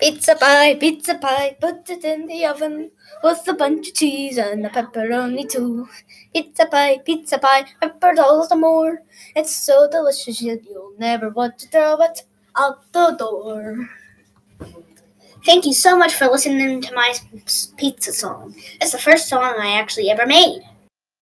Pizza pie, pizza pie, put it in the oven with a bunch of cheese and a pepperoni too. Pizza pie, pizza pie, pepper all the more. It's so delicious you'll never want to throw it out the door. Thank you so much for listening to my pizza song. It's the first song I actually ever made.